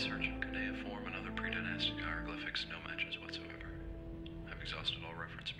search in cuneiform and other pre-dynastic hieroglyphics, no matches whatsoever. I've exhausted all reference